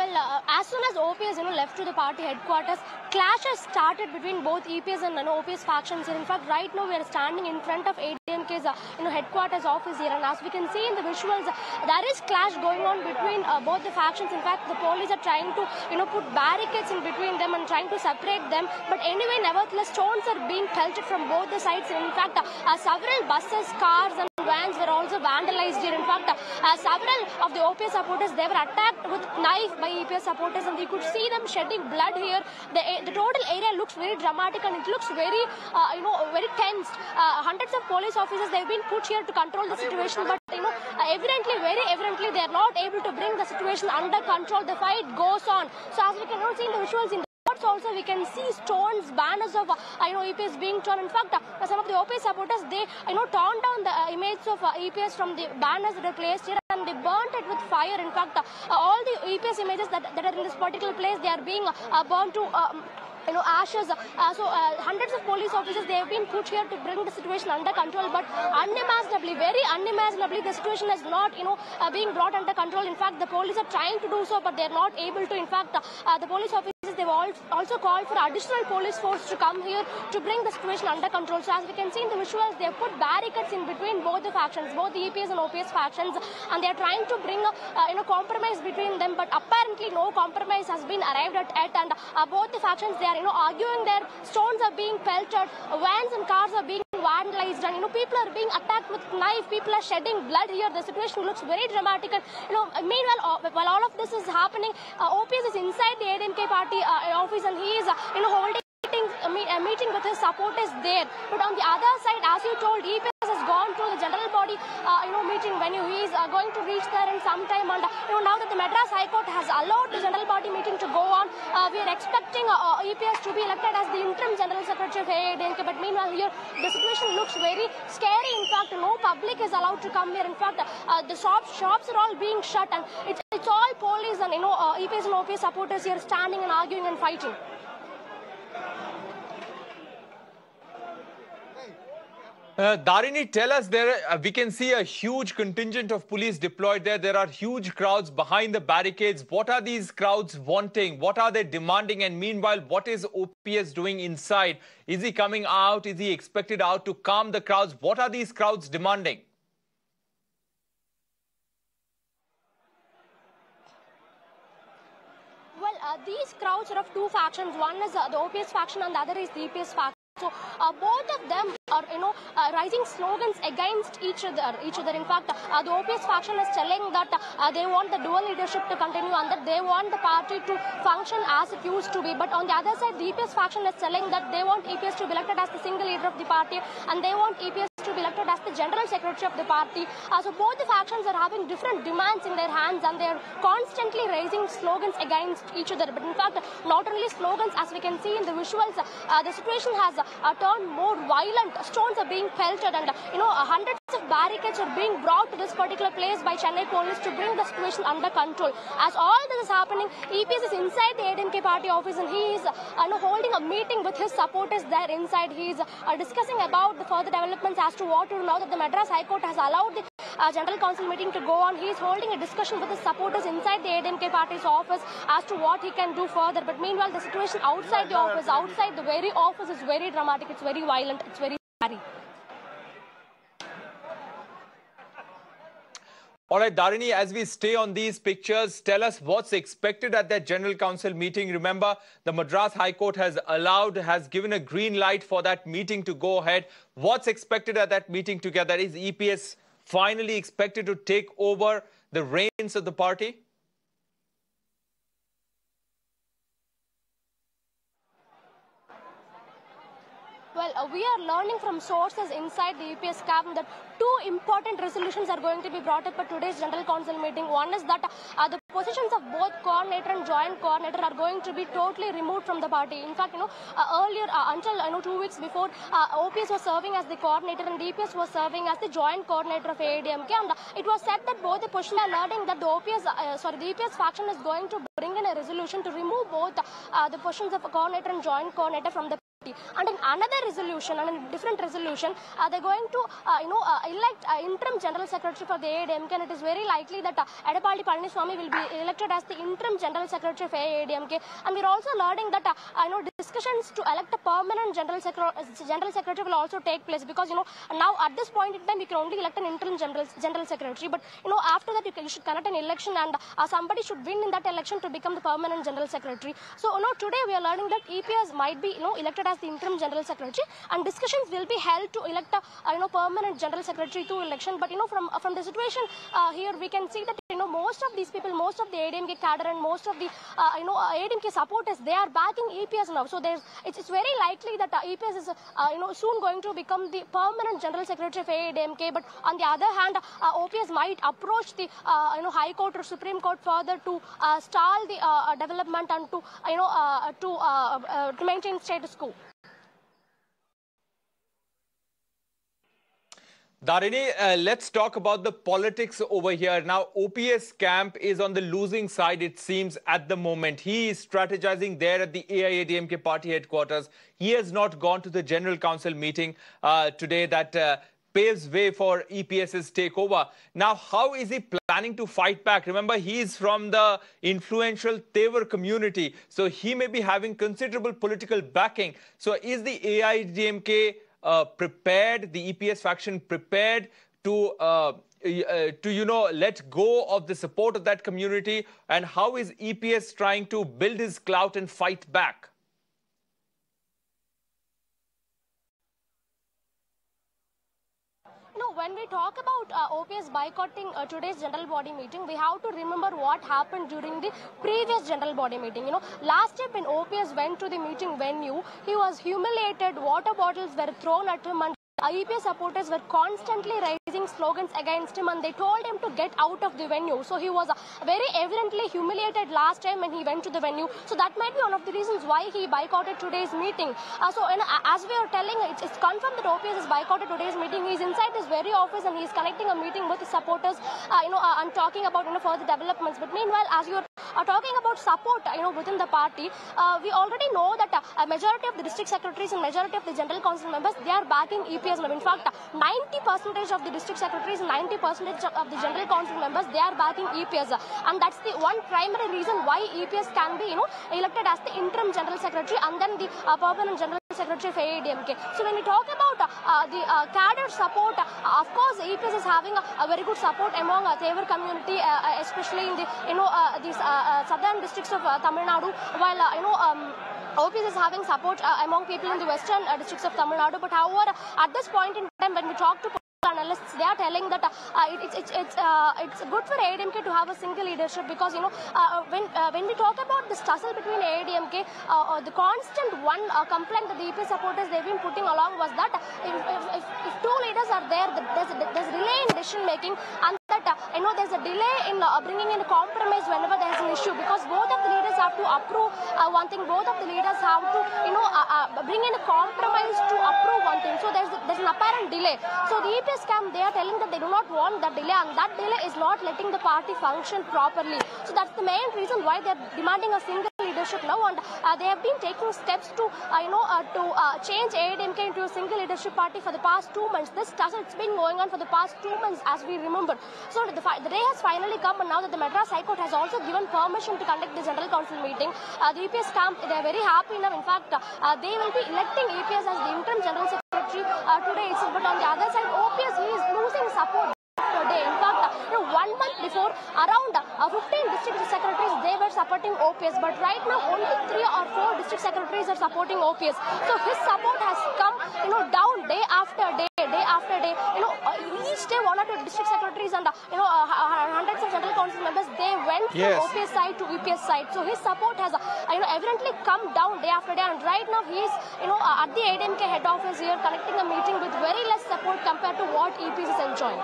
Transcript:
Well, uh, as soon as OPS you know left to the party headquarters, clashes started between both EPS and you know, OPS factions. Here, in fact, right now we are standing in front of ADMK's uh, you know headquarters office here, and as we can see in the visuals, uh, there is clash going on between uh, both the factions. In fact, the police are trying to you know put barricades in between them and trying to separate them. But anyway, nevertheless, stones are being pelted from both the sides. In fact, uh, several buses, cars, and vans were also vandalized here. In fact, uh, several of the OPS supporters they were attacked with knife by EPS supporters, and you could see them shedding blood here. The, the total area looks very dramatic and it looks very, uh, you know, very tensed. Uh, hundreds of police officers they've been put here to control the situation, but you know, uh, evidently, very evidently, they are not able to bring the situation under control. The fight goes on. So as we can all see in the visuals in also we can see stones, banners of uh, you know EPS being torn. In fact, uh, some of the OPS supporters they you know torn down the uh, image of uh, EPS from the banners that are placed here and they burnt it with fire. In fact, uh, all the EPS images that, that are in this particular place they are being uh, burnt to. Um, you know, ashes. Uh, so, uh, hundreds of police officers they have been put here to bring the situation under control. But unimaginably, very unimaginably, the situation is not, you know, uh, being brought under control. In fact, the police are trying to do so, but they are not able to. In fact, uh, the police officers they've also called for additional police force to come here to bring the situation under control. So, as we can see in the visuals, they have put barricades in between both the factions, both the EPS and OPS factions, and they are trying to bring a, uh, you know, compromise between them. But apparently, no compromise has been arrived at yet, and uh, both the factions they are, you know, arguing there. Stones are being pelted, vans and cars are being vandalized, and you know, people are being attacked with knife. People are shedding blood here. The situation looks very dramatic, and you know, meanwhile, uh, while all of this is happening, uh, OPS is inside the ADMK party uh, office, and he is, uh, you know, holding. A meeting with his supporters there, but on the other side, as you told, EPS gone to the general body, uh, you know, meeting venue. He is uh, going to reach there in some time, and you know, now that the Madras High Court has allowed the general body meeting to go on, uh, we are expecting uh, uh, EPS to be elected as the interim general secretary of AADMK. But meanwhile, here the situation looks very scary. In fact, no public is allowed to come here. In fact, the shops shops are all being shut, and it's it's all police and you know EPS and OPS supporters here standing and arguing and fighting. Uh, Darini, tell us there. Uh, we can see a huge contingent of police deployed there. There are huge crowds behind the barricades. What are these crowds wanting? What are they demanding? And meanwhile, what is OPS doing inside? Is he coming out? Is he expected out to calm the crowds? What are these crowds demanding? Well, uh, these crowds are of two factions. One is uh, the OPS faction and the other is the EPS faction. So uh, both of them are, you know, uh, rising slogans against each other. Each other. In fact, uh, the OPS faction is telling that they want the dual leadership to continue and that they want the party to function as it used to be. But on the other side, the EPS faction is telling that they want EPS to be elected as the single leader of the party and they want EPS elected as the general secretary of the party. Uh, so both the factions are having different demands in their hands and they are constantly raising slogans against each other. But in fact, not only slogans, as we can see in the visuals, uh, the situation has uh, turned more violent. Stones are being pelted and, you know, hundreds of barricades are being brought to this particular place by Chennai police to bring the situation under control. As all this is happening, EPS is inside the ADMK party office and he is uh, holding a meeting with his supporters there inside. He is uh, discussing about the further developments as to what to do now that the Madras High Court has allowed the uh, General Council meeting to go on. He is holding a discussion with his supporters inside the ADMK party's office as to what he can do further. But meanwhile, the situation outside the office, outside the very office is very dramatic. It's very violent. It's very scary. All right, Darini, as we stay on these pictures, tell us what's expected at that General Council meeting. Remember, the Madras High Court has allowed, has given a green light for that meeting to go ahead. What's expected at that meeting together? Is EPS finally expected to take over the reins of the party? Well, uh, we are learning from sources inside the EPS camp that two important resolutions are going to be brought up at today's General Council meeting. One is that uh, the positions of both coordinator and joint coordinator are going to be totally removed from the party. In fact, you know, uh, earlier, uh, until you know, two weeks before, uh, OPS was serving as the coordinator and EPS was serving as the joint coordinator of AADMK. And uh, it was said that both the positions are learning that the OPS, uh, sorry, the EPS faction is going to bring in a resolution to remove both uh, the positions of coordinator and joint coordinator from the And in another resolution, and in different resolution, uh, they're going to, uh, you know, uh, elect uh, interim general secretary for the AADMK, and it is very likely that uh, Edappadi Palaniswami will be elected as the interim general secretary of AADMK. And we're also learning that, uh, you know, discussions to elect a permanent general, secre- uh, general secretary will also take place because, you know, now at this point in time, you can only elect an interim general, general secretary. But, you know, after that, you, can, you should conduct an election and uh, somebody should win in that election to become the permanent general secretary. So, you know, today we are learning that EPS might be, you know, elected as the interim general secretary and discussions will be held to elect a, uh, you know, permanent general secretary to election. But, you know, from, uh, from the situation uh, here, we can see that, you know, most of these people, most of the ADMK cadre and most of the, you know, ADMK supporters, they are backing EPS now. So there's, it's, it's very likely that EPS is, you know, soon going to become the permanent general secretary of ADMK. But on the other hand, OPS might approach the, you know, High Court or Supreme Court further to stall the development and to, you know, to, uh, uh, to maintain status quo. Darini, uh, let's talk about the politics over here. Now, OPS camp is on the losing side, it seems, at the moment. He is strategizing there at the AIADMK party headquarters. He has not gone to the General Council meeting uh, today that uh, paves way for EPS's takeover. Now, how is he planning to fight back? Remember, he is from the influential Tevar community, so he may be having considerable political backing. So, is the AIDMK uh, prepared, the EPS faction prepared to uh, uh, to you know let go of the support of that community and how is EPS trying to build his clout and fight back When we talk about uh, OPS boycotting uh, today's general body meeting, we have to remember what happened during the previous general body meeting. You know, last time when OPS went to the meeting venue, he was humiliated, water bottles were thrown at him and supporters were constantly slogans against him and they told him to get out of the venue. So he was uh, very evidently humiliated last time when he went to the venue. So that might be one of the reasons why he boycotted today's meeting. Uh, so uh, as we are telling, it's, it's confirmed that OPS has boycotted today's meeting. He's inside this very office and he's connecting a meeting with his supporters, uh, you know, uh, and talking about you know further developments. But meanwhile, as you are talking about support, you know, within the party, uh, we already know that uh, a majority of the district secretaries and majority of the general council members, they are backing EPS. In fact, 90 percentage of the district secretaries, 90 percentage of the general council members, they are backing EPS, and that's the one primary reason why EPS can be, you know, elected as the interim general secretary and then the uh, permanent general secretary of AIDMK. So when we talk about uh, the uh, cadre support, uh, of course, EPS is having a, very good support among uh, Tevar community, uh, uh, especially in the you know uh, these southern districts of Tamil Nadu, while you know. Um, OPS is having support among people in the western districts of Tamil Nadu, but however, at this point in time, when we talk to analysts, they are telling that uh, uh, it, it's it's uh, it's good for ADMK to have a single leadership because you know uh, when uh, when we talk about this tussle between ADMK, uh, uh, the constant one uh, complaint that the EP supporters they've been putting along was that if, if, if, two leaders are there, there's a, there's delay in decision making and that you know there's a delay in bringing in a compromise whenever there's an issue because both of the have to approve uh, one thing, both of the leaders have to you know uh, uh, bring in a compromise to approve one thing. So there's there's an apparent delay. So the EPS camp they are telling that they do not want that delay and that delay is not letting the party function properly. So that's the main reason why they're demanding a single leadership now and uh, they have been taking steps to uh, you know uh, to change AIDMK into a single leadership party for the past two months. This tussle it's been going on for the past two months as we remember. So the, the day has finally come and now that the Madras High Court has also given permission to conduct the General Council meeting, the EPS camp they are very happy now. In fact, they will be electing EPS as the interim General Secretary today. But on the other side, OPS he is losing support per day. In fact, uh, you know, one month before, around uh, 15 district secretaries they were supporting OPS, but right now only three or four district secretaries are supporting OPS. So his support has come, you know, down day after day, day after day. You know, uh, each day one or two district secretaries and uh, you know uh, hundreds of general council members they went Yes. from OPS side to EPS side. So his support has, uh, you know, evidently come down day after day. And right now he is, you know, uh, at the ADMK head office here, conducting a meeting with very less support compared to what EPS is enjoying.